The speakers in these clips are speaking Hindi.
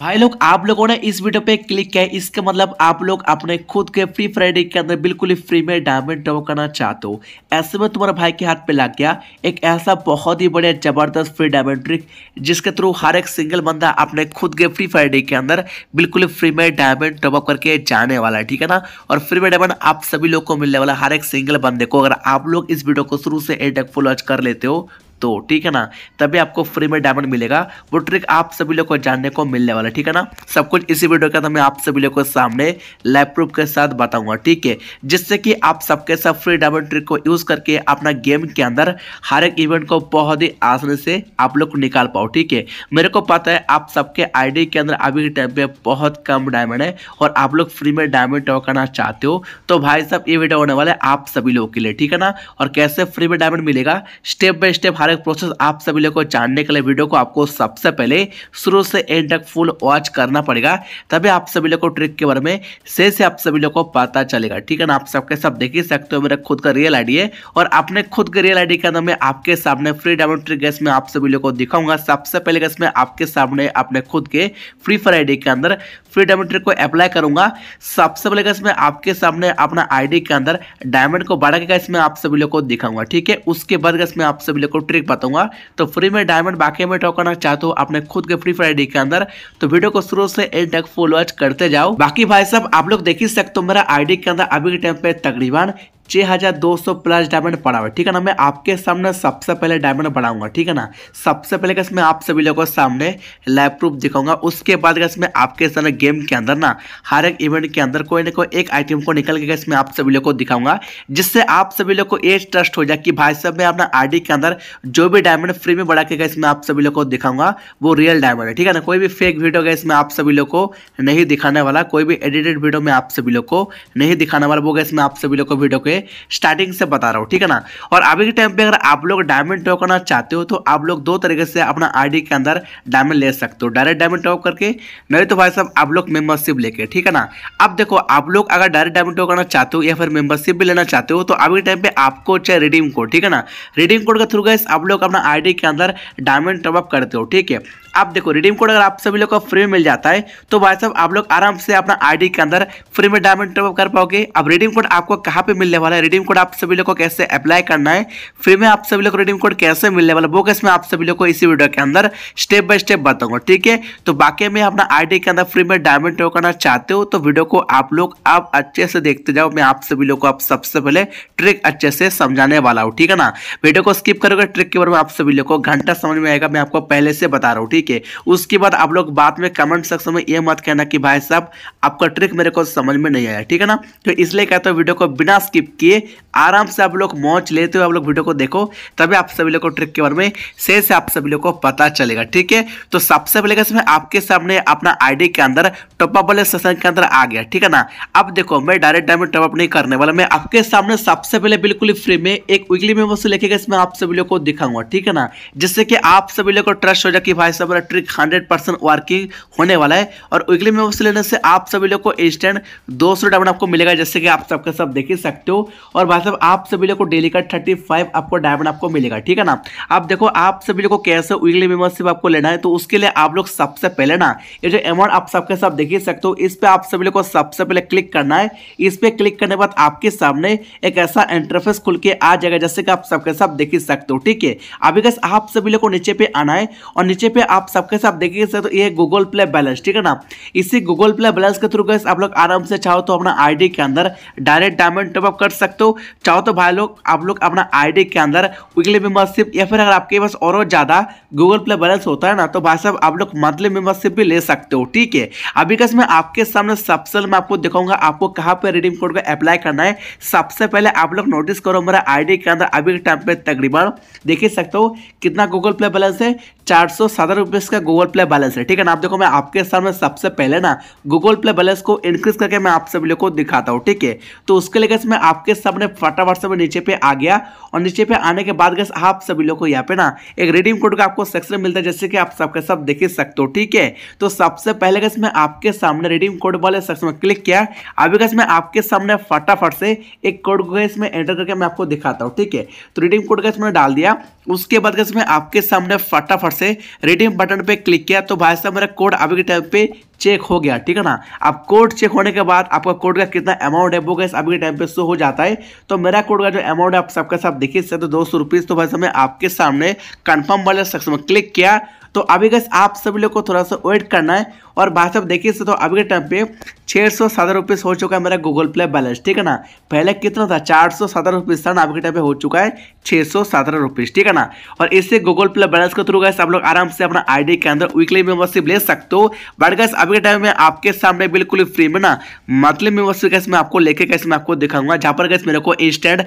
भाई लोग, आप लोगों ने इस वीडियो पे क्लिक किया है। इसका मतलब आप लोग अपने खुद के फ्री फ्राइडे के अंदर बिल्कुल ही फ्री में डायमंड ड्रॉ करना चाहते हो। ऐसे में तुम्हारे भाई के हाथ पे लग गया एक ऐसा बहुत ही बढ़िया ज़बरदस्त फ्री डायमंड ट्रिक जिसके थ्रू हर एक सिंगल बंदा अपने खुद के फ्री फ्राइडे के अंदर बिल्कुल फ्री में डायमंड ड्रॉ करके जाने वाला है, ठीक है ना? और फ्री में डायमंड आप सभी लोग को मिलने वाला हर एक सिंगल बंदे को। अगर आप लोग इस वीडियो को शुरू से एंड तक फुल वॉच कर लेते हो तो ठीक है ना? तभी आपको फ्री में डायमंड मिलेगा। वो ट्रिक आप सभी लोग को जानने को मिलने वाला ठीक है ना? सब कुछ इसी वीडियो के अंदर मैं आप सभी लोग को सामने लैप प्रूफ के साथ बताऊँगा, ठीक है? जिससे कि आप सबके सब फ्री डायमंड ट्रिक को यूज़ करके अपना गेम के अंदर हर एक इवेंट को बहुत ही आसानी से आप लोग निकाल पाओ, ठीक है? मेरे को पता है आप सबके आईडी के अंदर अभी के टाइम पे बहुत कम डायमंड है और आप लोग फ्री में डायमंड ड्रॉ करना चाहते हो तो भाई साहब, ये वीडियो होने वाले आप सभी लोगों के लिए, ठीक है ना? और कैसे फ्री में डायमंड मिलेगा? स्टेप बाय स्टेप हर एक प्रोसेस आप सभी लोग को जानने के लिए वीडियो को आपको सबसे पहले शुरू से एंड तक फुल वॉच करना पड़ेगा। तभी आप सभी लोग को ट्रिक के बारे में से से आप सभी लोग को पता चलेगा। ठीक है ना? आप सबके सब देख ही सकते हो मेरा खुद का रियल आईडी है और अपने खुद के रियल आईडी के अंदर मैं आपके सामने फ्री डायमंड ट्रिक गैस में आप सभी लोग को दिखाऊँगा। सबसे पहले गैस में आपके सामने अपने खुद के फ्री फायर आईडी के अंदर फ्री डायमंड ट्रिक को अप्लाई करूँगा। सबसे पहले गैस में आपके सामने अपना आईडी के अंदर डायमंड को बढ़ा के गैस में आप सभी लोग को दिखाऊँगा। ठीक है? उसके बाद गैस में आप सभी लोग को ट्रिक बताऊँगा। तो फ्री में डायमंड बाकी में टॉक करना चाहते हो अपने खुद के फ्री फायर के अंदर। तो वीडियो को शुरू से एंड तक फॉलो करते जाओ। बाकी भाई साहब, आप लोग देख ही सकते हो मेरा आईडी के अंदर अभी के टाइम पे तकरीबन छः हज़ार दो सौ प्लस डायमंड पड़ा हुआ ठीक है ना? मैं आपके सामने सबसे पहले डायमंड बढ़ाऊँगा। ठीक है ना? सबसे पहले कैसे मैं आप सभी लोगों को सामने लैप प्रूफ दिखाऊँगा। उसके बाद कैसे मैं आपके सामने गेम के अंदर ना, हर एक इवेंट के अंदर कोई ना कोई एक आइटम को निकल के कैसे मैं आप सभी लोग को दिखाऊँगा, जिससे आप सभी लोग को ये ट्रस्ट हो जाए कि भाई साहब, मैं अपना आईडी के अंदर जो भी डायमंड फ्री में बढ़ा के कैसे मैं आप सभी लोग को दिखाऊँगा, वो रियल डायमंड है। ठीक है ना? कोई भी फेक वीडियो गैस मैं आप सभी लोग को नहीं दिखाने वाला, कोई भी एडिटेड वीडियो में आप सभी लोग को नहीं दिखाने वाला, वो गैस मैं आप सभी लोग को वीडियो के स्टार्टिंग से बता रहा हूँ, ठीक है ना? और अभी के टाइम पे अगर आप लोग डायमंड टॉप करना चाहते हो तो आप लोग दो तरीके से अपना आईडी के अंदर डायमंड ले सकते हो। डायरेक्ट डायमंड टॉप करके, नहीं तो भाई साहब आप लोग मेंबरशिप लेके, ठीक है ना? अब देखो, आप लोग अगर डायरेक्ट डायमंड टॉप करना चाहते हो या फिर मेंबरशिप भी लेना चाहते हो तो अभी के टाइम पे आपको चाहे रिडीम कोड ठीक है ना? रिडीम कोड के थ्रू गए आप लोग अपना आई के अंदर डायमंड टॉप करते हो, ठीक है? अब देखो रिडीम कोड अगर आप सभी लोग को फ्री में मिल जाता है तो भाई साहब आप लोग आराम से अपना आईडी के अंदर फ्री में डायमंड टॉप कर पाओगे। अब रिडीम कोड आपको कहाँ पे मिलने वाला है रिडीम कोड आप सभी लोग को कैसे अप्लाई करना है फ्री में आप सभी लोग को रिडीम कोड कैसे मिलने वाला, वो कैसे मैं आप सभी लोग को इसी वीडियो के अंदर स्टेप बाय स्टेप बताऊँगा, ठीक है? तो बाकी में अपना आईडी के अंदर फ्री में डायमंड टॉप करना चाहते हो तो वीडियो को आप लोग आप अच्छे से देखते जाओ, मैं आप सभी लोग को आप सबसे पहले ट्रिक अच्छे से समझाने वाला हूँ, ठीक है ना? वीडियो को स्किप करोगे ट्रिक के बारे में आप सभी लोग को घंटा समझ में आएगा, मैं आपको पहले से बता रहा हूँ, ठीक है? उसके बाद आप लोग बाद में कमेंट सेक्शन में ये मत कहना कि भाई साहब, आपका ट्रिक मेरे को समझ में नहीं आया, ठीक है ना? तो इसलिए कहते हो वीडियो को बिना स्किप किए आराम से आप लोग मौज लेते हो आप लोग वीडियो को देखो, तभी आप सभी लोग को ट्रिक के बारे में से से आप सभी लोग को पता चलेगा, ठीक है? तो सबसे पहले कैसे मैं आपके सामने अपना आईडी के अंदर टॉपअप वाले सेशन के अंदर आ गया, ठीक है ना? अब देखो, मैं डायरेक्ट डायमंड टॉपअप नहीं करने वाला, मैं आपके सामने सबसे पहले बिल्कुल फ्री में एक वीकली मेमो से लेके मैं आप सभी लोग को दिखाऊँगा, ठीक है ना? जिससे कि आप सभी लोग को ट्रस्ट हो जाए कि भाई साहब ट्रिक हंड्रेड वर्किंग होने वाला है, और वीकली मेमो से लेने से आप सभी लोग को इंस्टेंट दो सौ आपको मिलेगा जैसे कि आप सबके सब देख ही सकते हो। और भाई साहब, आप सभी लोग को डेली का थर्टी फाइव आपको डायमंड आपको मिलेगा, ठीक है ना? अब देखो, आप सभी लोग को कैसे वीकली मेंबरशिप आपको लेना है तो उसके लिए आप लोग सबसे पहले ना, ये जो अमाउंट आप सबके सब देख ही सकते हो, इस पर आप सभी लोग को सबसे पहले क्लिक करना है। इस पर क्लिक करने के बाद आपके सामने एक ऐसा इंटरफेस खुल के आ जाएगा, जैसे कि आप सबके सब देख ही सकते हो, ठीक है? अभी कैसे आप सभी लोग को नीचे पे आना है, और नीचे पे आप सबके साथ देख ही सकते हो, ये गूगल प्ले बैलेंस ठीक है ना? इसी गूगल प्ले बैलेंस के थ्रू गैस आप लोग आराम से चाहो तो अपना आईडी के अंदर डायरेक्ट डायमंड टॉपअप कर सकते हो। चाहो तो भाई लोग, आप लोग अपना आईडी के अंदर वीकली मेंबरशिप या फिर अगर आपके पास और ज़्यादा गूगल प्ले बैलेंस होता है ना तो भाई साहब आप लोग मंथली मेंबरशिप भी ले सकते हो, ठीक है? अभी कैसे मैं आपके सामने सबसे मैं आपको दिखाऊँगा आपको कहाँ पे रिडीम कोड को अप्लाई करना है। सबसे पहले आप लोग नोटिस करो मेरा आईडी के अंदर अभी के टाइम पे तकरीबन देख ही सकते हो कितना गूगल प्ले बैलेंस है चार सौ सत्तर रुपीज़ का गूगल प्ले बैलेंस है। ठीक है ना? आप देखो, मैं आपके सामने सबसे पहले ना गूगल प्ले बैलेंस को इंक्रीज करके मैं आप सभी लोग को दिखाता हूँ। ठीक है? तो उसके लिए कैसे मैं आपके सामने फटाफट से नीचे पे आ गया और नीचे पे आने के बाद गैस आप सभी लोग को यहाँ पे ना एक रिडीम कोड का आपको सेक्शन मिलता है जैसे कि आप सबके सब देख सकते हो। ठीक है? तो सबसे पहले गैस मैं आपके सामने रिडीम कोड वाले सेक्शन में क्लिक किया। अभी गैस मैं आपके सामने फटाफट से एक कोड को गैस एंटर करके मैं आपको दिखाता हूँ। ठीक है? तो रिडीम कोड गैस मैंने डाल दिया। उसके बाद गैस मैं आपके सामने फटाफट से रिडीम बटन पे क्लिक किया तो भाई साहब मेरा कोड अभी के टाइम पे चेक हो गया, ठीक है ना? अब कोड चेक होने के बाद आपका कोड का कितना अमाउंट है, वो गैस अभी के टाइम पे शो हो जाता है। तो मेरा कोड का जो अमाउंट है, आप सबका सब देखिए तो दो सौ रुपीज़ तो भाई साहब मैं आपके सामने कन्फर्म वाले सेक्शन में क्लिक किया। तो अभी गैस आप सभी लोग को थोड़ा सा वेट करना है, और भाई साहब देखिए तो अभी के टाइम पे छः सौ सत्तर रुपीज़ हो चुका है मेरा गूगल प्ले बैलेंस ठीक है ना? पहले कितना था? चार सौ सत्तर रुपीज़ था ना, अभी के टाइम पे हो चुका है छः सौ सत्तर रुपीज़ ठीक है ना? और इससे गूगल प्ले बैलेंस के थ्रू गैस आप लोग आराम से अपना आईडी के अंदर वीकली मेंबरशिप ले सकते हो। बट गैस अभी के टाइम में आपके सामने बिल्कुल फ्री में ना मंथली मेंबरशिप गैस मैं आपको लेके कैसे मैं आपको दिखाऊँगा। जहाँ पर गैस मेरे को इंस्टेंट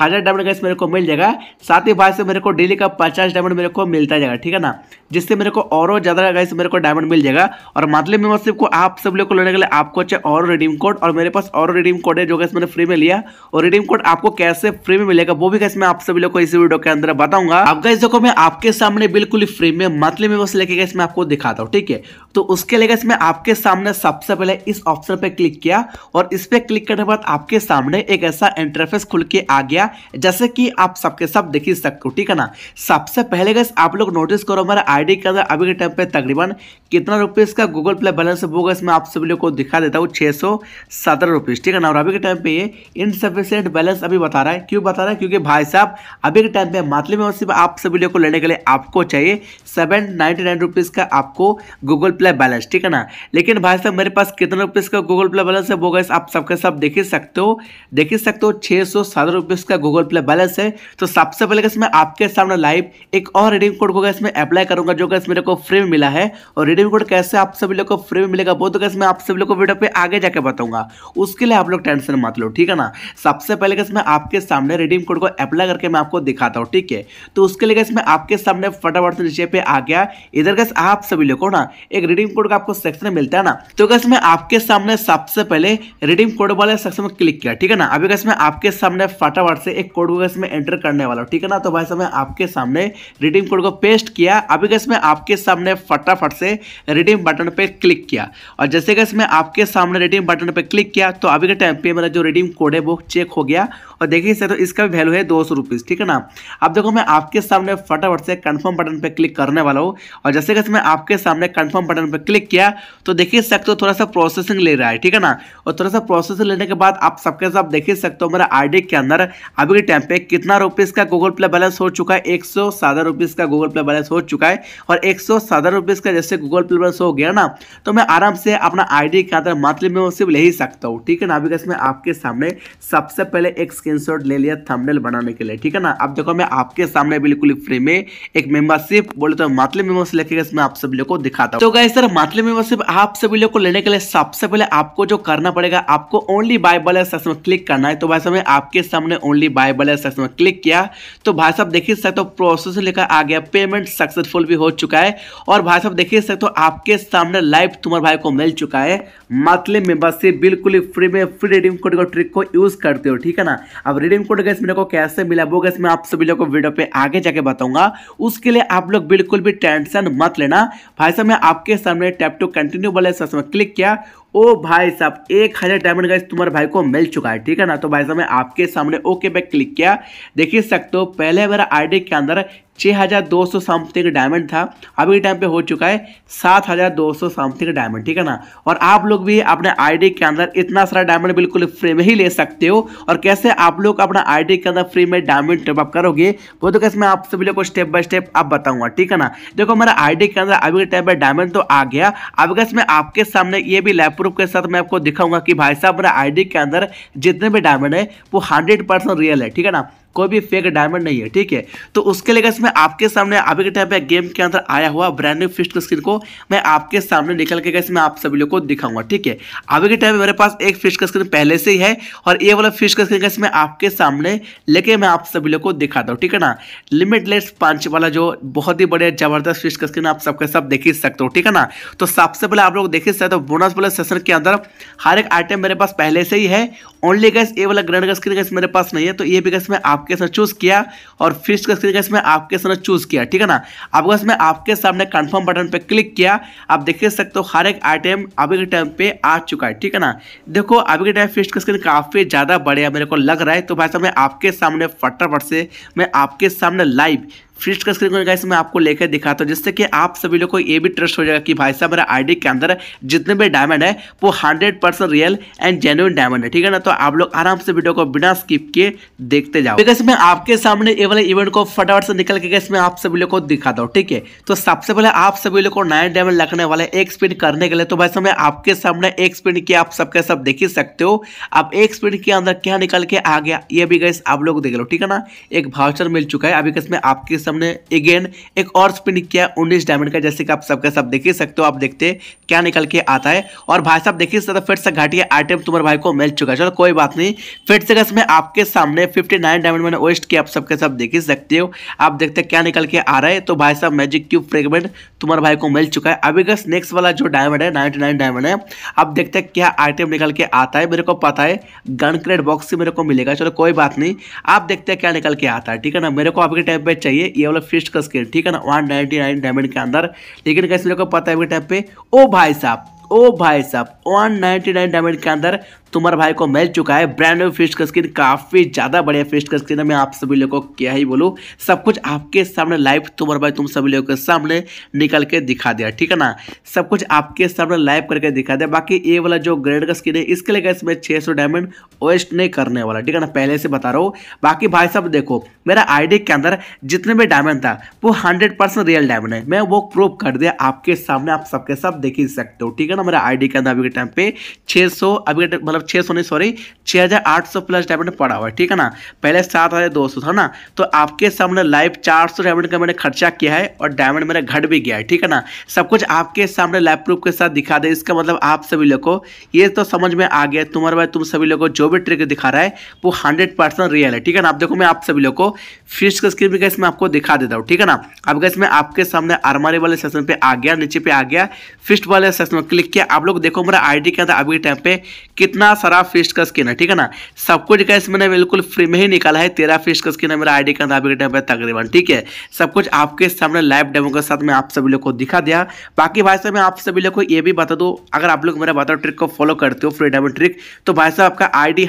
हज़ार डायमंड गैस मेरे को मिल जाएगा। साथ ही भाई से मेरे को डेली का पचास डायमंड मेरे को मिलता जाएगा, ठीक है ना? जिससे मेरे को और ज़्यादा गैस मेरे को डायमंड मिल जाएगा। और मंथली मेंबरशिप को आप सब लोग को लेने के लिए आपको चाहिए और रिडीम कोड और मेरे पास और रिडीम कोड है जो गैस मैंने फ्री में लिया। और रिडीम कोड आपको कैसे फ्री में मिलेगा, वो भी गैस मैं आप सभी लोग को इस वीडियो के अंदर बताऊँगा। अब गैस देखो, मैं आपके सामने बिल्कुल फ्री में मंथली मेंबर्स लेके गए मैं आपको दिखाता हूँ, ठीक है? तो उसके लिए गैस मैं आपके सामने सबसे पहले इस ऑप्शन पे क्लिक किया और इस पे क्लिक करने के बाद आपके सामने एक ऐसा इंटरफेस खुल के आ गया, जैसे कि आप सबके सब देख ही सकते हो, ठीक है ना? सबसे पहले गैस आप लोग नोटिस करो हमारा आईडी के अंदर अभी के टाइम पे तकरीबन कितना रुपीज़ का गूगल प्ले बैलेंस वो गैस मैं आप सभी लोग को दिखा देता हूँ छः सौ सत्रह रुपीज़ ठीक है ना? और अभी के टाइम पे ये इनसफिशियंट बैलेंस अभी बता रहा है। क्यों बता रहा है? क्योंकि भाई साहब, अभी के टाइम पे मंथली मेंबरशिप आप सभी लोग को लेने के लिए आपको चाहिए सेवन नाइन्टी नाइन रुपीज़ का आपको गूगल प्ले बैलेंस, ठीक है ना? लेकिन भाई साहब, मेरे पास कितने रुपीज़ का गूगल प्ले बैलेंस है वो गैस आप सबके सब देख ही सकते हो। देख ही सकते हो छः सौ सात रुपीज़ का गूगल प्ले बैलेंस है। तो सबसे पहले गैस मैं आपके सामने लाइव एक और रिडीम कोड को गैस मैं अप्लाई करूँगा, जो गैस मेरे को फ्री में मिला है। और रिडीम कोड कैसे आप सभी लोग को फ्री में मिलेगा, वो तो गैस मैं आप सभी लोग को वीडियो पे आगे जाके बताऊँगा। उसके लिए आप लोग टेंशन मत लो, ठीक है ना? सबसे पहले गैस मैं आपके सामने रिडीम कोड को अप्लाई करके मैं आपको दिखाता हूँ, ठीक है? तो उसके लिए गैस मैं आपके सामने फटाफट से नीचे पे आ गया। इधर गैस आप सभी लोग को ना एक रिडीम कोड का आपको सेक्शन मिलता है ना? तो गैस मैं आपके सामने सबसे पहले रिडीम कोड वाले सेक्शन में क्लिक किया, ठीक है ना? अभी गैस मैं आपके सामने फटाफट से एक कोड को गैस में एंटर करने वाला हूँ, ठीक है ना? तो भाई साहब, मैं आपके सामने रिडीम कोड को पेस्ट किया। अभी गैस मैं आपके सामने फटाफट से रिडीम बटन पे क्लिक किया। और जैसे गैस मैं आपके सामने रिडीम बटन पे क्लिक किया तो अभी के टाइम पे मेरा जो रिडीम कोड है, वो चेक हो गया। और देखिए सर तो इसका भी वैल्यू है दो सौ रुपीज़ ठीक है ना? अब देखो, मैं आपके सामने फटाफट से कंफर्म बटन पे क्लिक करने वाला हूँ और जैसे कि मैं आपके सामने कंफर्म बटन पे क्लिक किया तो देखिए सकते हो थोड़ा सा प्रोसेसिंग ले रहा है, ठीक है ना? और थोड़ा सा प्रोसेसिंग लेने के बाद आप सबके साथ देख ही सकते हो मेरा आईडी के अंदर अभी के टाइम पे कितना रुपीज़ का गूगल प्ले बैलेंस हो चुका है, एक सौ का गूगल प्ले बैलेंस हो चुका है और एक सौ का जैसे गूगल प्ले बैलेंस हो गया ना तो मैं आराम से अपना आई के अंदर मंथली मेंबरशिप ले ही सकता हूँ, ठीक है ना? अभी कैसे मैं आपके सामने सबसे पहले एक स्क्रीनशॉट ले लिया थंबनेल बनाने के लिए, ठीक है ना? अब देखो मैं आपके सामने बिल्कुल फ्री में एक मेंबरशिप बोले तो मंथली मेंबरशिप लेके मैं आप सभी लोग को दिखाता हूँ। तो गाइस सर मंथली मेंबरशिप आप सभी लोग को लेने के लिए सबसे पहले आपको जो करना पड़ेगा, आपको ओनली बाय वाले सेक्शन में क्लिक करना है। तो भाई साहब आपके सामने ओनली बाय वाले सेक्शन में क्लिक किया। तो भाई साहब, देखिए सकते हो प्रोसेस लेकर आ गया पेमेंट सक्सेसफुल भी हो चुका है। और भाई साहब, देखिए सकते हो आपके सामने लाइव तुम्हारे भाई को मिल चुका है। मंथली मेंबरशिप बिल्कुल फ्री में फ्री रिडीम कोड को ट्रिक को यूज़ करते हो, ठीक है ना? अब रिडीम कोड गैस मेरे को कैसे मिला, वो गैस मैं आप सभी लोग को वीडियो पे आगे जाके बताऊँगा। उसके लिए आप लोग बिल्कुल भी टेंशन मत लेना। भाई साहब, मैं आपके सामने टैप टू कंटिन्यू बोले क्लिक किया ओ भाई साहब, एक हज़ार डायमंड गाइस तुम्हारे भाई को मिल चुका है, ठीक है ना? तो भाई साहब, मैं आपके सामने ओके पे क्लिक किया। देखिए, सकते हो, पहले मेरा आईडी के अंदर छः हज़ार दो सौ समथिंग डायमंड था, अभी के टाइम पे हो चुका है सात हज़ार दो सौ समथिंग डायमंड ठीक है ना? और आप लोग भी अपने आईडी के अंदर इतना सारा डायमंड बिल्कुल फ्री में ही ले सकते हो, और कैसे आप लोग अपना आईडी के अंदर फ्री में डायमंड टॉपअप करोगे, वो तो कैसे मैं आप सभी लोग को स्टेप बाय स्टेप आप बताऊँगा, ठीक है ना? देखो, मेरा आईडी के अंदर अभी के टाइम पर डायमंड तो आ गया, अब कैसे मैं आपके सामने ये भी लैपटॉप के साथ मैं आपको दिखाऊँगा कि भाई साहब, मेरा आईडी के अंदर जितने भी डायमंड है, वो हंड्रेड रियल है, ठीक है ना? कोई भी फेक डायमंड नहीं है, ठीक है? तो उसके लिए मैं आपके सामने अभी के टाइम पे गेम के अंदर आया हुआ ब्रांड न्यू फिस्ट स्क्रीन को मैं आपके सामने निकल के मैं आप सभी लोग को दिखाऊँगा, ठीक है? अभी के टाइम में मेरे पास एक फ़िश का स्क्रीन पहले से ही है और ये वाला फ़िश का स्क्रीन कैसे मैं आपके सामने लेके मैं आप सभी लोग को दिखाता हूँ, ठीक है ना? लिमिटलेस पंच वाला जो बहुत ही बढ़िया ज़बरदस्त फ़िश का स्क्रीन आप सबके सब देख ही सकते हो, ठीक है ना? तो सबसे पहले आप लोग देख ही सकते हो बोनस वाले सेशन के अंदर हर एक आइटम मेरे पास पहले से ही है ओनली गैस ये वाला ग्रैंड का स्क्रीन गैस मेरे पास नहीं है तो ये भी गैस मैं आपके साथ चूज़ किया और फ़िश का स्क्रीन गैस मैं आपके साथ चूज़ किया, ठीक है ना? अब इसमें आपके सामने कंफर्म बटन पे क्लिक किया, आप देख सकते हो हर एक आइटम अभी के टाइम पे आ चुका है, ठीक है ना? देखो, अभी के टाइम फ़िश का स्क्रीन काफ़ी ज़्यादा बढ़िया मेरे को लग रहा है तो भाई साहब, मैं आपके सामने फटाफट से, मैं आपके सामने लाइव फिस्ट का स्क्रीन गाइस मैं आपको लेकर दिखाता हूँ, जिससे कि आप सभी लोग को ये भी ट्रस्ट हो जाएगा कि भाई साहब, मेरा आईडी के अंदर जितने भी डायमंड है, वो hundred percent real and genuine diamond है, ठीक है ना? तो आप लोग आराम से वीडियो को बिना स्किप किए देखते जाओ। ठीक मैं आपके सामने ये वाले इवेंट को फटाफट से निकल के मैं आप सभी लोग को दिखाता हूँ, ठीक है? तो सबसे पहले आप सभी लोग को नाइन डायमंड लगने वाले एक स्पिन करने के लिए। तो भाई साहब, मैं आपके सामने एक स्पिन किया, आप सबके सब देख ही सकते हो। अब एक स्पिन के अंदर क्या निकल के आ गया, ये भी गैस आप लोग देख लो, ठीक है ना? एक भाउचर मिल चुका है। अभी गैस मैं आपके सामने अगेन एक और स्पिन किया उन्नीस डायमंड का, जैसे कि आप सबके सब देख ही सकते हो। आप देखते क्या निकल के आता है। और भाई साहब, देखिए सकते फिर से घाटिया आइटम तुम्हारे भाई को मिल चुका है। चलो, कोई बात नहीं। फिर से गैस मैं आपके सामने फिफ्टी नाइन डायमंड मैंने वेस्ट किया, आप सबके सब देख ही सकते हो। आप देखते क्या निकल के आ रहा है। तो भाई साहब मैजिक क्यूब फ्रेगमेंट तुम्हारे भाई को मिल चुका है। अभी गैस नेक्स्ट वाला जो डायमंड है नाइनटी नाइन डायमंड है अब देखते क्या आइटम निकल के आता है। मेरे को पता है गन क्रेड बॉक्स से मेरे को मिलेगा। चलो, कोई बात नहीं। आप देखते क्या निकल के आता है, ठीक है ना। मेरे को आपके टाइम पे चाहिए। ये वाला फिस्ट का स्केल ठीक है ना? वन नाइनटी नाइन डायमंड के अंदर। लेकिन कैसे लोग को पता है टाइप पे, ओ भाई साहब, ओ भाई साहब 199 डायमंड के अंदर तुम्हारे भाई को मिल चुका है ब्रांड न्यू फिस्ट का स्क्रीन काफ़ी ज़्यादा बढ़िया फिस्ट का स्क्रीन है। मैं आप सभी लोगों को क्या ही बोलूँ, सब कुछ आपके सामने लाइव तुम्हारे भाई, तुम सभी लोगों के सामने निकल के दिखा दिया, ठीक है ना? सब कुछ आपके सामने लाइव करके दिखा दिया। बाकी ये वाला जो ग्रेड का स्क्रीन है, इसके लिए इसमें छह सौ डायमंड वेस्ट नहीं करने वाला, ठीक है ना? पहले से बता रहा हूँ। बाकी भाई साहब, देखो, मेरा आईडी के अंदर जितने भी डायमंड था, वो हंड्रेड परसेंट रियल डायमंड है। मैं वो प्रूव कर दिया, आपके सामने आप सबके सब देख ही सकते हो, ठीक है ना? मेरा आईडी के अंदर अभी के टाइम पे छह सौ, अभी मतलब छह सौ नहीं सॉरी छह हज़ार आठ सौ प्लस डायमंड पड़ा हुआ है, ठीक है ना? पहले सात हज़ार दो सौ था ना? तो आपके सामने लाइव चार सौ डायमंड का मैंने खर्चा किया है और डायमंड मेरा घट भी गया है, ठीक है ना? सब कुछ आपके सामने लाइव प्रूफ के साथ दिखा दे, इसका मतलब आप सभी लोग को, ये तो समझ में आ गया, तुम्हारे भाई तुम सभी लोग को जो भी ट्रिक दिखा रहा है, वो हंड्रेड परसेंट रियल है, ठीक है ना? आप देखो मैं आप सभी लोग को फ़िश का स्क्रीन भी कैसे मैं आपको दिखा देता हूँ, ठीक है ना? अब कैसे मैं आपके सामने आरमारी वाले सेक्शन पे आ गया, नीचे पे आ गया फिस्ट वाले सेक्शन में क्लिक किया। आप लोग देखो मेरा आईडी के अंदर अभी टाइम पे, कितना सारा फिस्ट का स्किन है, ठीक है ना? सब कुछ कैस मैंने बिल्कुल फ्री में ही निकाला है तेरह फिस्ट का स्किन है, मेरा आईडी के के टाइम पर तकरीबन, ठीक है? सब कुछ आपके सामने लाइव डेमो के साथ मैं आप सभी लोग को दिखा दिया। बाकी भाई साहब, मैं आप सभी लोग को ये भी बता दूँ, अगर आप लोग मेरा बता ट्रिक को फॉलो करते हो फ्री डेमो ट्रिक तो भाई साहब, आपका आई डी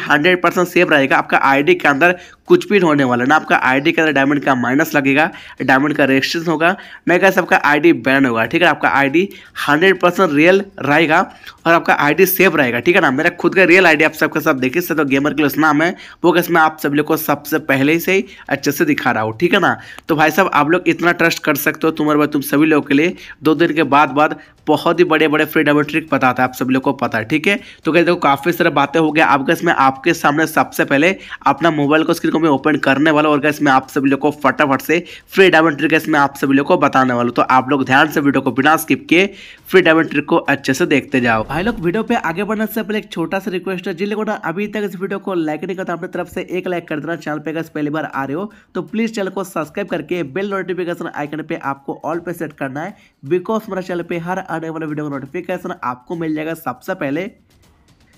सेफ़ रहेगा। आपका आईडी के अंदर कुछ भी होने वाला ना आपका आईडी के अंदर डायमंड का माइनस लगेगा डायमंड का रेजिस्ट्रेशन होगा। मैं कैसे आपका आईडी बैन होगा, ठीक है आपका आईडी हंड्रेड परसेंट रियल रहेगा और आपका आईडी सेफ़ रहेगा, ठीक है ना? मेरा खुद का रियल आईडी आप सबके साथ देखिए तो गेमर के लिए नाम है वो कैसे मैं आप सभी लोग को सबसे पहले से ही अच्छे से दिखा रहा हूँ, ठीक है ना? तो भाई साहब, आप लोग इतना ट्रस्ट कर सकते हो तुम्हारे तुम सभी लोगों के लिए। दो दिन के बाद बाद बहुत ही बड़े बड़े फ्री डायमंड ट्रिक बताता है आप सभी लोग को पता है, ठीक है? तो कहते देखो, काफ़ी सारे बातें हो गया। आप गैस मैं आपके सामने सबसे पहले अपना मोबाइल को स्क्रीन को मैं ओपन करने वाला और गैस मैं आप सभी लोग को फटाफट से फ्री डायमंड ट्रिक गैस मैं आप सभी लोग को बताने वाला तो आप लोग ध्यान से वीडियो को बिना स्किप किए फ्री डायमंड ट्रिक को अच्छे से देखते जाओ। भाई लोग, वीडियो पे आगे बढ़ने से पहले एक छोटा सा रिक्वेस्ट है जिन लोगों ने अभी तक इस वीडियो को लाइक नहीं करता अपनी तरफ़ से एक लाइक कर देना। चैनल पे अगर पहली बार आ रहे हो तो प्लीज़ चैनल को सब्सक्राइब करके बेल नोटिफिकेशन आइकन पे आपको ऑल पे सेट करना है बिकॉज़ मेरा चैनल पे हर आने वाले वीडियो का नोटिफिकेशन आपको मिल जाएगा सबसे पहले।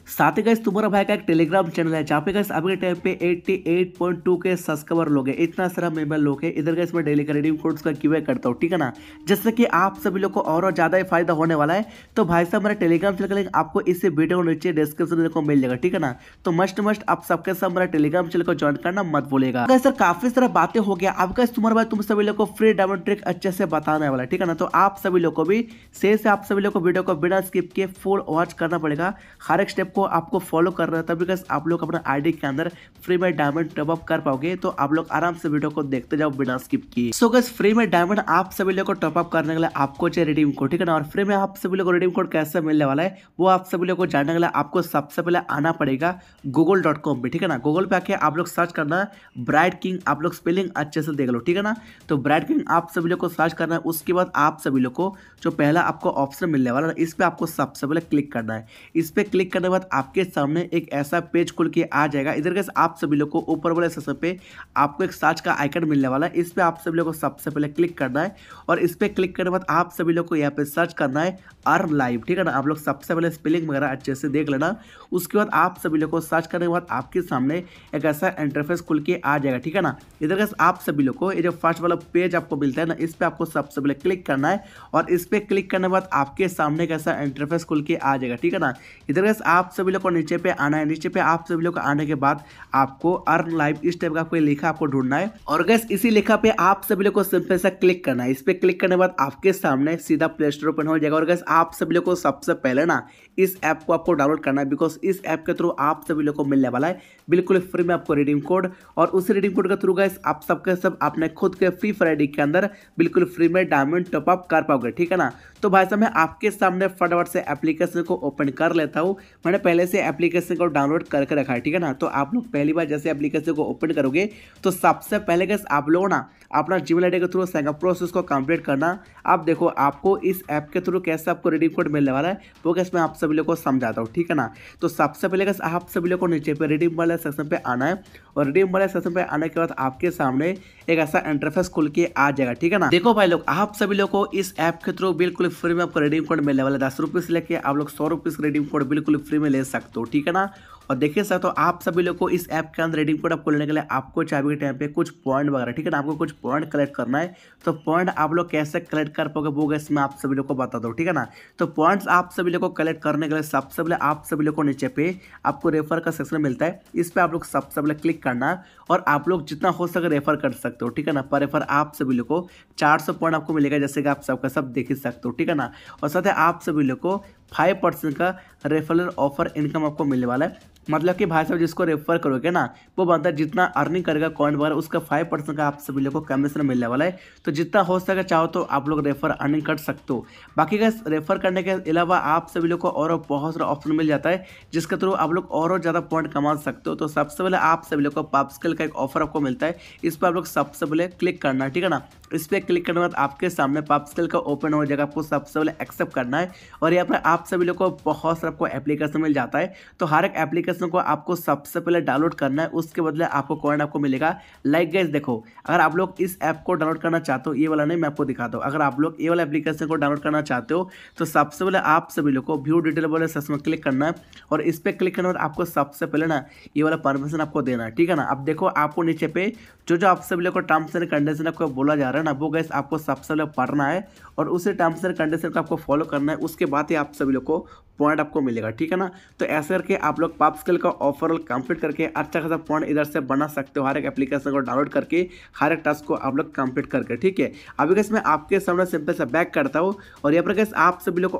साथ ही गैस तुम्हारा भाई का एक टेलीग्राम चैनल है, जहाँ पे गैस अभी के टाइम पे 88.2 के सब्सक्राइबर लोग हैं। इतना सारा मेंबर लोग हैं। इधर गैस मैं डेली का रिडीम कोड्स का क्यू करता हूँ, ठीक है ना? जिससे कि आप सभी लोग को और और ज़्यादा ही फ़ायदा होने वाला है तो भाई साहब मेरा टेलीग्राम चैनल का लिंक आपको इस वीडियो के नीचे डिस्क्रिप्शन को मिल जाएगा, ठीक है ना? तो मस्ट मस्ट आप सबके साथ मेरा टेलीग्राम चैनल को ज्वाइन करना मत बोलेगा सर काफ़ी सारा बातें हो गया। अब गैस तुम्हारा भाई, तुम सभी लोग को फ्री डायमंड ट्रिक अच्छे से बताने वाला है, ठीक है ना? तो आप सभी लोग को भी से आप सभी लोग को वीडियो को बिना स्किप के फुल वॉच करना पड़ेगा। हर एक स्टेप को आपको फॉलो कर रहे हैं तभी बिकॉज़ आप लोग अपना आईडी के अंदर फ्री में डायमंड टॉपअप कर पाओगे तो आप लोग आराम से वीडियो को देखते जाओ बिना स्किप किए। सो गैस फ्री में डायमंड आप सभी लोग को टॉपअप करने के लिए आपको चाहिए रिडीम कोड ठीक है ना? और फ्री में आप सभी लोग को रिडीम कोड कैसे मिलने वाला है, वो आप सभी लोग को जानने के लिए आपको सबसे पहले आना पड़ेगा गूगल डॉट कॉम पर ठीक है ना? गूगल पे आके आप लोग सर्च करना ब्राइट किंग आप लोग स्पेलिंग अच्छे से देख लो, ठीक है ना? तो ब्राइट किंग आप सभी लोग को सर्च करना है, उसके बाद आप सभी लोग को जो पहला आपको ऑप्शन मिलने वाला है, इस पर आपको सबसे पहले क्लिक करना है। इस पर क्लिक करने के आपके सामने एक ऐसा पेज खुल के आ जाएगा। इधर के आप सभी लोग को ऊपर वाले सेक्शन पे आपको एक सर्च का आइकन मिलने वाला है। इस पर आप सभी लोग को सबसे पहले क्लिक करना है और इस पर क्लिक करने के बाद आप सभी लोग को यहाँ पे सर्च करना है अर्न लाइव, ठीक है ना? आप लोग सबसे पहले स्पेलिंग वगैरह अच्छे से देख लेना। उसके बाद आप सभी लोग को सर्च करने के बाद आपके सामने एक ऐसा इंटरफेस खुल के आ जाएगा, ठीक है ना? इधर का आप सभी लोग को ये जो फ़र्स्ट वाला पेज आपको मिलता है ना, इस पर आपको सबसे पहले क्लिक करना है और इस पर क्लिक करने के बाद आपके सामने एक ऐसा इंटरफेस खुल के आ जाएगा, ठीक है ना? इधर का आप सभी लोग को नीचे पे आना है। नीचे पे आप सभी लोग आने के बाद आपको अर्न लाइफ इस टाइप का कोई लेखा आपको ढूंढना है। और गैस इसी लेखा पे आप सभी लोग को सिंपल सा क्लिक करना है। इस पे क्लिक करने के बाद आपके सामने सीधा प्ले स्टोर ओपन हो जाएगा। और गैस आप सभी लोग को सबसे पहले ना इस ऐप को आपको डाउनलोड करना है बिकॉज़ इस ऐप के थ्रू आप सभी लोग को मिलने वाला है। बिल्कुल फ्री में आपको रिडीम कोड और उस रिडीम कोड के थ्रू गैस आप सबके सब अपने खुद के फ्री फायर के अंदर बिल्कुल फ्री में डायमंड टॉपअप कर पाओगे, ठीक है ना? तो भाई साहब, मैं आपके सामने फटाफट से एप्लीकेशन को ओपन कर लेता हूँ। मैंने पहले से एप्लीकेशन को डाउनलोड करके रखा है, ठीक है ना? तो आप लोग पहली बार जैसे एप्लीकेशन को ओपन करोगे तो सबसे पहले गैस आप लोग ना अपना जीमेल आई के थ्रू सेंगा प्रोसेस को कंप्लीट करना। आप देखो, आपको इस ऐप के थ्रू कैसे आपको रिडीम कोड मिलने वाला है, वो कैसे मैं आप सभी लोग को समझाता हूँ, ठीक है ना? तो सबसे पहले आप सभी लोग को नीचे पे रिडीम वाले सेक्शन पे आना है और रिडीम वाले सेक्शन पे आने के बाद आपके सामने एक ऐसा इंटरफेस खुल के आ जाएगा, ठीक है ना? देखो भाई लोग, आप सभी लोग को इस ऐप के थ्रू बिल्कुल फ्री में आपको रिडीम कोड मिलने वाला है। दस रुपये से लेके आप लोग सौ रुपये रिडीम कोड बिल्कुल फ्री में ले सकते हो, ठीक है ना? और देखिए सर तो आप सभी लोग को इस ऐप के अंदर रेडिंग कोड आपको लेने के लिए आपको चाबी के टाइम पे कुछ पॉइंट वगैरह ठीक है ना? आपको कुछ पॉइंट कलेक्ट करना है। तो पॉइंट आप लोग कैसे कलेक्ट कर पाओगे वो गैस मैं आप सभी लोग को बता दूँ, ठीक है ना? तो पॉइंट्स आप सभी लोग को कलेक्ट करने के लिए सबसे पहले आप सभी लोग को नीचे पे आपको रेफर का सेक्शन मिलता है। इस पर आप लोग सबसे पहले क्लिक करना और आप लोग जितना हो सके रेफर कर सकते हो, ठीक है ना? पर रेफर आप सभी लोग को चार सौ पॉइंट आपको मिलेगा, जैसे कि आप सबका सब देख ही सकते हो, ठीक है ना? और साथ ही आप सभी लोग को फाइव परसेंट का रेफरल ऑफ़र इनकम आपको मिलने वाला है। मतलब कि भाई साहब जिसको रेफर करोगे ना, वो बंदा जितना अर्निंग करेगा कॉइन वगैरह, उसका फाइव परसेंट का आप सभी लोग को कमीशन मिलने वाला है। तो जितना हो सके चाहो तो आप लोग रेफर अर्निंग कर सकते हो। बाकी का रेफर करने के अलावा आप सभी लोग को और बहुत सारा ऑप्शन मिल जाता है, जिसके थ्रू आप लोग और ज़्यादा पॉइंट कमा सकते हो। तो सबसे पहले आप सभी लोग को पापस्कल का एक ऑफ़र आपको मिलता है, इस पर आप लोग सबसे पहले क्लिक करना, ठीक है ना? इस पर क्लिक करने के बाद आपके सामने पापस्कल का ओपन हो जाएगा, आपको सबसे पहले एक्सेप्ट करना है और यहाँ पर आप सभी लोग को बहुत सारा आपको एप्लीकेशन मिल जाता है। तो हर एक एप्लीकेशन को आपको सबसे पहले डाउनलोड करना है, उसके बदले आपको कॉइन आपको मिलेगा। लाइक गैस देखो, अगर आप लोग इस ऐप को डाउनलोड करना चाहते हो, ये वाला नहीं मैं आपको दिखाता हूँ अगर आप लोग ये वाला एप्लीकेशन को डाउनलोड करना चाहते हो तो सबसे पहले आप सभी लोग को व्यू डिटेल वाले सेक्शन में क्लिक करना है और इस पर क्लिक करने बाद आपको सबसे पहले ना ये वाला परमिशन आपको देना है, ठीक है ना? अब देखो, आपको नीचे पे जो जो आप सभी लोग को टर्म्स एंड कंडीशन आपको बोला जा रहा है ना वो गैस आपको सबसे पहले पढ़ना है और उसे टर्म्स एंड कंडीशन को आपको फॉलो करना है। उसके बाद ही आप सभी लोग को पॉइंट आपको मिलेगा, ठीक है ना? तो ऐसे करके आप लोग पाप स्किल का ऑफ़र कंप्लीट करके अच्छा खासा पॉइंट इधर से बना सकते हो, हर एक एप्लीकेशन को डाउनलोड करके, हर एक टास्क को आप लोग कंप्लीट करके, ठीक है? अभी कैसे मैं आपके सामने सिंपल से बैक करता हूँ और यहाँ पर कैसे आप सभी लोग को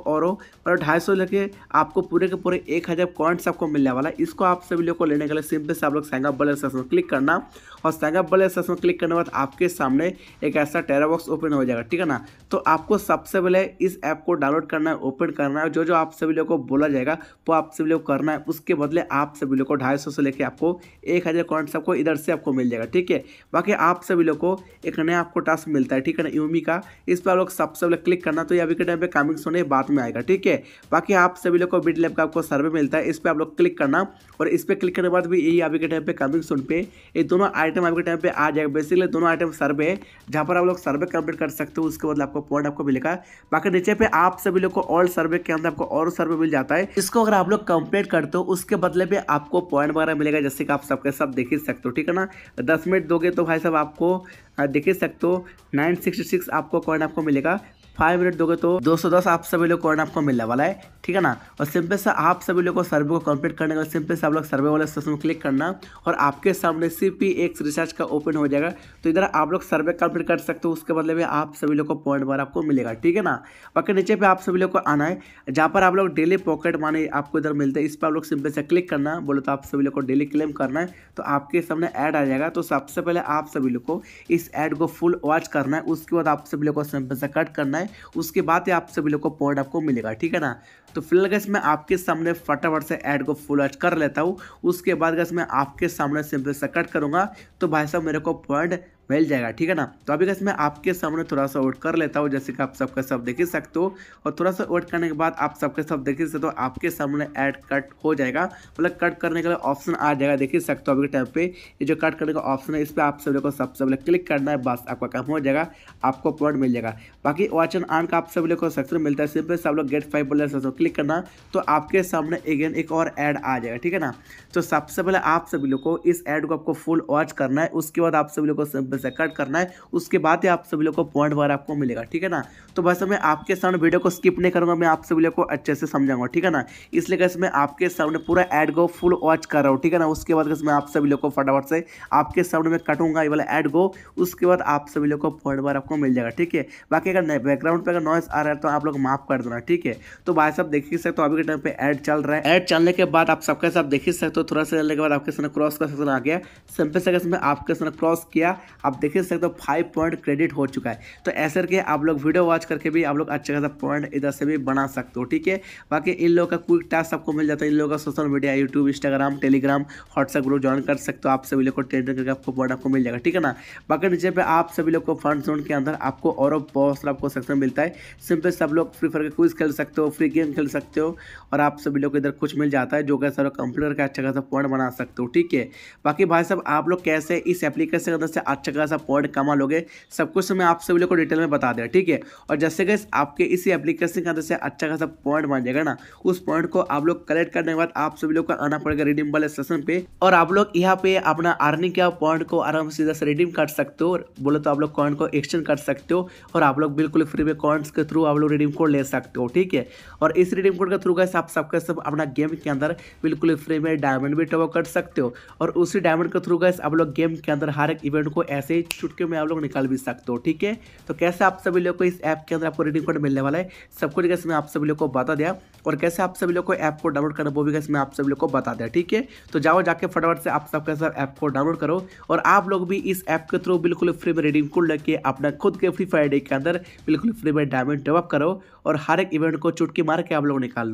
और ढाई सौ लेके आपको पूरे के पूरे एक हज़ार पॉइंट्स आपको मिलने वाला है। इसको आप सभी लोग को लेने के लिए सिंपल से आप लोग सैंगअप बल सेक्शन क्लिक करना और सैंगअप बल सेक्शन क्लिक करने के बाद आपके सामने एक ऐसा टेरा बॉक्स ओपन हो जाएगा, ठीक है ना? तो आपको सबसे पहले इस ऐप को डाउनलोड करना है ओपन करना है जो जो आप सभी लोग को बोला जाएगा वो आप सभी लोग करना है। उसके बदले आप सभी लोग को ढाई सौ से लेकर आपको एक हज़ार कॉइंट्स आपको इधर से आपको मिल जाएगा, ठीक है? बाकी आप सभी लोग को एक नया आपको टास्क मिलता है, ठीक है ना यूमी का। इस पर आप लोग सबसे पहले क्लिक करना तो ये अभी के टाइम पे कमिंग सोने बाद में आएगा, ठीक है? बाकी आप सभी लोग को बिड लैब का आपको सर्वे मिलता है, इस पर आप लोग क्लिक करना, और इस पर क्लिक करने के बाद भी यही अभी के टाइम पे कमिंग सोन पे ये दोनों आइटम अभी के टाइम पे आ जाएगा। बेसिकली दोनों आइटम सर्वे है, जहाँ पर आप लोग सर्वे कंप्लीट कर सकते हो, उसके बदले आपको पॉइंट आपको मिलेगा। बाकी नीचे पे आप सभी लोग को ऑल सर्वे के अंदर आपको और सर्वे मिल जाता है। इसको अगर आप लोग कंप्लीट करते हो, उसके बदले में आपको पॉइंट वगैरह मिलेगा, जैसे कि आप सबके सब देख ही सकते हो, ठीक है ना? दस मिनट दोगे तो भाई साहब आपको देख ही सकते हो नाइन सिक्सटी सिक्स आपको कॉइन आपको मिलेगा। फाइव मिनट दोगे तो 210 आप सभी लोग कॉइन आपको मिलने वाला है, ठीक है ना? और सिंपल से आप सभी लोग को सर्वे को कंप्लीट करने का सिंपल से आप लोग सर्वे वाले सेक्शन में क्लिक करना और आपके सामने सी पी एक्स रिचार्ज का ओपन हो जाएगा। तो इधर आप लोग सर्वे कंप्लीट कर सकते हो, उसके बदले में आप सभी लोग को पॉइंट बार आपको मिलेगा, ठीक है ना? बाकी नीचे पे आप सभी लोग को आना है, जहाँ पर आप लोग डेली पॉकेट माने आपको इधर मिलते हैं, इस पर आप लोग सिंपल से क्लिक करना, बोले तो आप सभी लोग को डेली क्लेम करना है तो आपके सामने ऐड आ जाएगा। तो सबसे पहले आप सभी लोग को इस ऐड को फुल वॉच करना है, उसके बाद आप सभी लोग को सिंपल से कट करना है उसके बाद ही आप सभी लोग को पॉइंट आपको मिलेगा, ठीक है ना? तो फ़िलहाल गैस मैं आपके सामने फटाफट से ऐड को फुल एच कर लेता हूँ, उसके बाद गैस मैं आपके सामने सिंपल से कट करूँगा। तो भाई साहब, मेरे को पॉइंट मिल जाएगा, ठीक है ना? तो अभी कैसे मैं आपके सामने थोड़ा सा वोट कर लेता हूँ, जैसे कि आप सबका सब देख ही सकते हो। और थोड़ा सा वोट करने के बाद आप सबके सब देख ही सकते हो आपके सामने ऐड कट हो जाएगा। मतलब कट करने के लिए ऑप्शन आ जाएगा, देख ही सकते हो अभी के टाइम पे। ये जो कट करने का ऑप्शन है, इस पर आप सभी को सबसे पहले क्लिक करना है, बस आपका काम हो जाएगा, आपको पॉइंट मिल जाएगा। बाकी वॉच एंड आन का आप सभी को सेक्शन मिलता है सिंपल सब लोग गेट फाइव बोले क्लिक करना तो आपके सामने अगेन एक और ऐड आ जाएगा, ठीक है ना? तो सबसे पहले आप सभी लोग को इस ऐड को आपको फुल वॉच करना है, उसके बाद आप सभी लोग को सिंपल से कट करना है, उसके बाद ही आप सभी लोग को पॉइंट वगैरह आपको मिलेगा, ठीक है ना? तो बस मैं आपके सामने वीडियो को स्किप नहीं करूँगा, मैं आप सभी लोग को अच्छे से समझाऊँगा, ठीक है ना? इसलिए कैसे मैं आपके सामने पूरा एड को फुल वॉच कर रहा हूँ, ठीक है ना? उसके बाद कैसे मैं आप सभी लोग को फटाफट से आपके सामने में कटूँगा ये वाला एड को उसके बाद आप सभी लोग को पॉइंट वगैरह आपको मिल जाएगा, ठीक है? बाकी अगर बैकग्राउंड पे अगर नॉइस आ रहा है तो आप लोग माफ़ कर देना, ठीक है? तो भाई साहब, देख ही सकते हो, अभी के टाइम पे एड चल रहा है। एड चलने के बाद आप सबके साथ देख ही सकते हो, थोड़ा सा चलने के बाद आपके सामने क्रॉस का सेक्शन आ गया। सिंपल से में आपके सामने क्रॉस किया। आप देख सकते हो फाइव पॉइंट क्रेडिट हो चुका है। तो ऐसे करके आप लोग वीडियो वॉच करके भी आप लोग अच्छे खासा पॉइंट इधर से भी बना सकते हो, ठीक है? बाकी इन लोगों का क्विक टास्क आपको मिल जाता है, इन लोगों का social media YouTube Instagram Telegram WhatsApp group join कर सकते हो। आप सभी लोग को ट्रेड करके आपको पॉइंट आपको मिल जाएगा, ठीक है ना? बाकी नीचे पे आप सभी लोग को फंड जोन के अंदर आपको और बहुत सारा आपको सेक्शन मिलता है। सिंपल सब लोग फ्री फायर के क्विज खेल सकते हो फ्री गेम खेल सकते हो और आप सभी लोग को इधर कुछ मिल जाता है, जो कि सर कंप्यूटर का अच्छा खासा पॉइंट बना सकते हो, ठीक है? बाकी भाई साहब, आप लोग कैसे इस एप्लीकेशन के अंदर से अच्छा खासा पॉइंट कमा लोगे, सब कुछ मैं आप सभी लोग को डिटेल में बता दें ठीक है? और जैसे कि आपके इसी एप्लीकेशन के अंदर से अच्छा खासा पॉइंट बन जाएगा ना, उस पॉइंट को आप लोग कलेक्ट करने के बाद आप सभी लोग को आना पड़ेगा रिडीम वाले सेशन पे। और आप लोग यहाँ पे अपना अर्निंग का पॉइंट को आराम से सीधा से रिडीम कर सकते हो बोले तो आप लोग कॉइन को एक्सचेंज कर सकते हो और आप लोग बिल्कुल फ्री में कॉइन्स के थ्रू आप लोग रिडीम कोड ले सकते हो, ठीक है? और इस रिडीम कोड के थ्रू कैसे आप सबके सब अपना गेम के अंदर बिल्कुल फ्री में डायमंड भी टॉप कर सकते हो। और उसी डायमंड के थ्रू कैसे आप लोग गेम के अंदर हर एक इवेंट को ऐसे ही चुटके में आप लोग निकाल भी सकते हो, ठीक है? तो कैसे आप सभी लोग को इस ऐप के अंदर आपको रिडीम कोड मिलने वाला है, सब कुछ कैसे मैं आप सभी लोग को बता दिया। और कैसे आप सभी लोग को ऐप को डाउनलोड करना वो भी कैसे मैं आप सभी लोग को बता दिया, ठीक है? तो जाओ, जाके फटाफट से आप सबके सब ऐप को डाउनलोड करो और आप लोग भी इस ऐप के थ्रू बिल्कुल फ्री में रिडीम कोड लेके अपना खुद के फ्री फायर डे के अंदर बिल्कुल फ्री में डायमंड डेवलप करो और हर एक इवेंट को चुटकी मार के आप लोग निकाल